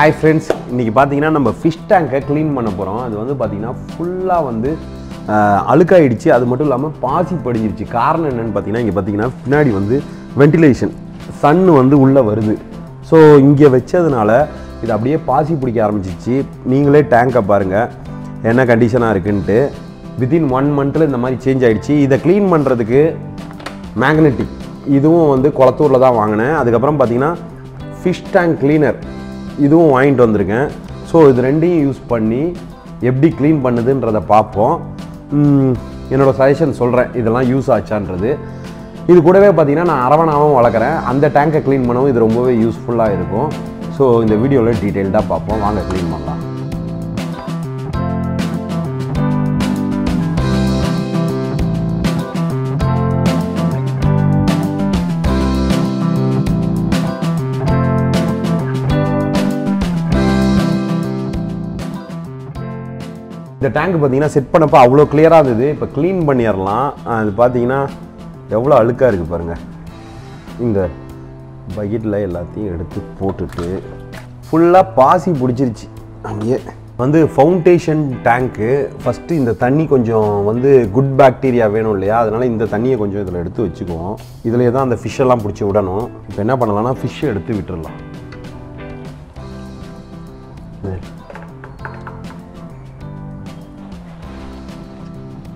Hi friends இன்றைக்கி பார்த்தீங்கன்னா நம்ம ஃபிஷ் டேங்கை க்ளீன் பண்ண போகிறோம் அது வந்து பார்த்தீங்கன்னா ஃபுல்லாக வந்து அழுக்காயிடுச்சு. அது மட்டும் இல்லாமல் பாசி படிஞ்சிருச்சு. காரணம் என்னென்னு பார்த்தீங்கன்னா இங்கே பார்த்தீங்கன்னா பின்னாடி வந்து வென்டிலேஷன் சன்னு வந்து உள்ளே வருது. ஸோ இங்கே வச்சதுனால இது அப்படியே பாசி பிடிக்க ஆரம்பிச்சிச்சு நீங்களே டேங்கை பாருங்கள் என்ன கண்டிஷனாக இருக்குன்ட்டு. வித்தின் ஒன் மந்தில் இந்த மாதிரி சேஞ்ச் ஆகிடுச்சு இதை க்ளீன் பண்ணுறதுக்கு மேக்னெட்டிக் இதுவும் வந்து குளத்தூரில் தான் வாங்கினேன். அதுக்கப்புறம் பார்த்தீங்கன்னா ஃபிஷ் டேங்க் க்ளீனர் இதுவும் வாங்கிட்டு வந்திருக்கேன். ஸோ இது ரெண்டையும் யூஸ் பண்ணி எப்படி க்ளீன் பண்ணுதுன்றதை பார்ப்போம். என்னோடய சஜஷன் சொல்கிறேன் இதெல்லாம் யூஸ் ஆச்சான்றது. இது கூடவே பார்த்தீங்கன்னா நான் அரவணாவும் வளர்க்குறேன். அந்த டேங்கை க்ளீன் பண்ணவும் இது ரொம்பவே யூஸ்ஃபுல்லாக இருக்கும். ஸோ இந்த வீடியோவில் டீட்டெயில்டாக பார்ப்போம். வாங்க க்ளீன் பண்ணலாம். இந்த டேங்க் பார்த்தீங்கன்னா செட் பண்ணப்போ அவ்வளோ கிளியராக இருந்தது. இப்போ க்ளீன் பண்ணிடலாம். அது பார்த்தீங்கன்னா எவ்வளோ அழுக்காக இருக்குது பாருங்கள் இந்த பக்கெட்டில் எல்லாத்தையும் எடுத்து போட்டுட்டு ஃபுல்லாக பாசி பிடிச்சிருச்சு. அப்படியே வந்து ஃபவுண்டேஷன் டேங்க்கு ஃபஸ்ட்டு இந்த தண்ணி கொஞ்சம் வந்து குட் பாக்டீரியா வேணும் இல்லையா? அதனால் இந்த தண்ணியை கொஞ்சம் இதில் எடுத்து வச்சுக்குவோம். இதில் தான் அந்த ஃபிஷ்ஷெல்லாம் பிடிச்சி விடணும். இப்போ என்ன பண்ணலாம்னா ஃபிஷ்ஷை எடுத்து விட்டுடலாம்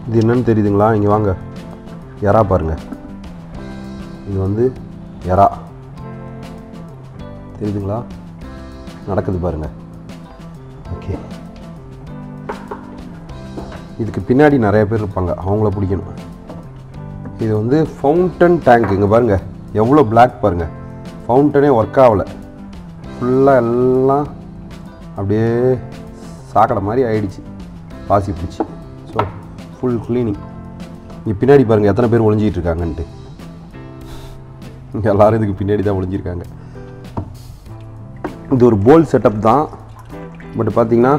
இது என்னன்னு தெரியுதுங்களா? இங்கே வாங்க. எறா பாருங்கள் இது வந்து எறா. தெரியுதுங்களா? நடக்குது பாருங்கள் ஓகே. இதுக்கு பின்னாடி நிறைய பேர் இருப்பாங்க. அவங்கள பிடிக்கணும். இது வந்து ஃபவுண்டன் டேங்க் இங்கே பாருங்கள் எவ்வளோ பிளாக் பாருங்கள் ஃபவுண்டனே ஒர்க் ஆகலை. ஃபுல்லாக எல்லாம் அப்படியே சாக்கடை மாதிரி ஆயிடுச்சு. பாசி பிடிச்சி. ஃபுல் க்ளீனிங் இங்கே பின்னாடி பாருங்கள் எத்தனை பேர் ஒழிஞ்சிக்கிட்டு இருக்காங்கன்ட்டு. இங்கே எல்லாரும் இதுக்கு பின்னாடி தான் ஒழிஞ்சிருக்காங்க இது ஒரு போல் செட்டப் தான். பட் பார்த்தீங்கன்னா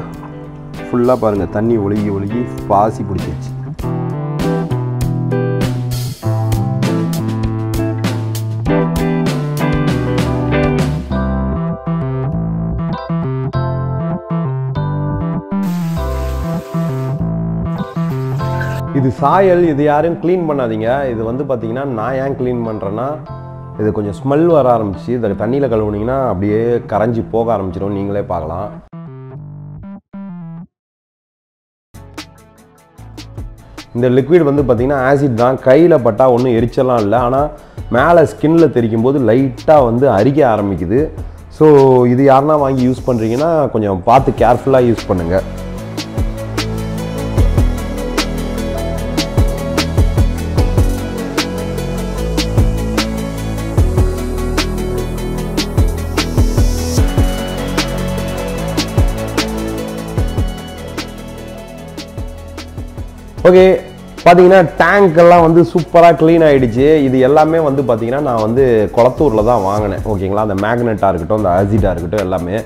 ஃபுல்லாக பாருங்கள் தண்ணி ஒழுகி ஒழுகி பாசி பிடிச்சிருச்சு. இது சாயல் இது யாரும் க்ளீன் பண்ணாதீங்க. இது வந்து பார்த்தீங்கன்னா நான் ஏன் க்ளீன் பண்ணுறேன்னா இது கொஞ்சம் ஸ்மெல் வர ஆரம்பிச்சு இதில் தண்ணியில் கழுவுனீங்கன்னா அப்படியே கரைஞ்சி போக ஆரம்பிச்சிடும். நீங்களே பார்க்கலாம். இந்த லிக்விட் வந்து பார்த்தீங்கன்னா ஆசிட் தான். கையில் பட்டால் ஒன்றும் எரிச்சலாம் இல்லை. ஆனால் மேலே ஸ்கின்ல தெரிக்கும் போது லைட்டாக வந்து அரிக்க ஆரம்பிக்குது. ஸோ இது யாருன்னா வாங்கி யூஸ் பண்ணுறீங்கன்னா கொஞ்சம் பார்த்து கேர்ஃபுல்லாக யூஸ் பண்ணுங்கள் ஓகே பார்த்தீங்கன்னா டேங்க் எல்லாம் வந்து சூப்பராக க்ளீன் ஆகிடுச்சு இது எல்லாமே வந்து பார்த்தீங்கன்னா நான் வந்து குளத்தூரில் தான் வாங்கினேன். ஓகேங்களா அந்த மேக்னெட்டாக இருக்கட்டும் அந்த அசிட்டாக இருக்கட்டும் எல்லாமே.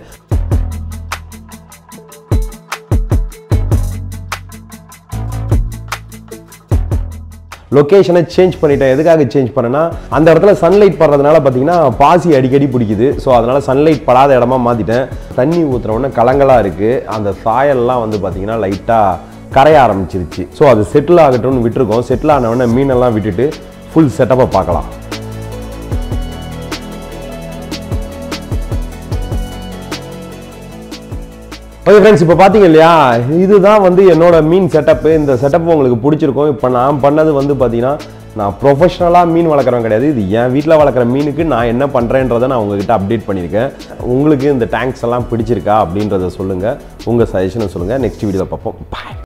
லொக்கேஷனை சேஞ்ச் பண்ணிட்டேன். எதுக்காக சேஞ்ச் பண்ணேன்னா அந்த இடத்துல சன்லைட் படுறதுனால பார்த்தீங்கன்னா பாசி அடிக்கடி பிடிக்குது. ஸோ அதனால் சன்லைட் படாத இடமா மாற்றிட்டேன் தண்ணி ஊற்றுற கலங்கலாக இருக்குது அந்த சாயல்லாம் வந்து பார்த்தீங்கன்னா லைட்டாக கரைய ஆரம்பிச்சிருச்சு. ஸோ அது செட்டில் ஆகட்டும்னு விட்டுருக்கோம். செட்டில் ஆன மீனெல்லாம் விட்டுட்டு ஃபுல் செட்டப்பை பார்க்கலாம். ஓகே ஃப்ரெண்ட்ஸ் இப்போ பார்த்தீங்க இல்லையா? இதுதான் வந்து என்னோட மீன் செட்டப்பு இந்த செட்டப் உங்களுக்கு பிடிச்சிருக்கும். இப்போ நான் பண்ணது வந்து பார்த்தீங்கன்னா நான் ப்ரொஃபஷனலாக மீன் வளர்க்குறவன் கிடையாது. இது என் வீட்டில் வளர்க்குற மீனுக்கு நான் என்ன பண்ணுறேன்றதை நான் உங்ககிட்ட அப்டேட் பண்ணியிருக்கேன். உங்களுக்கு இந்த டேங்க்ஸ் எல்லாம் பிடிச்சிருக்கா அப்படின்றத சொல்லுங்கள் உங்கள் சஜஷனை சொல்லுங்கள் நெக்ஸ்ட் வீடியோவில் பார்ப்போம். பாய்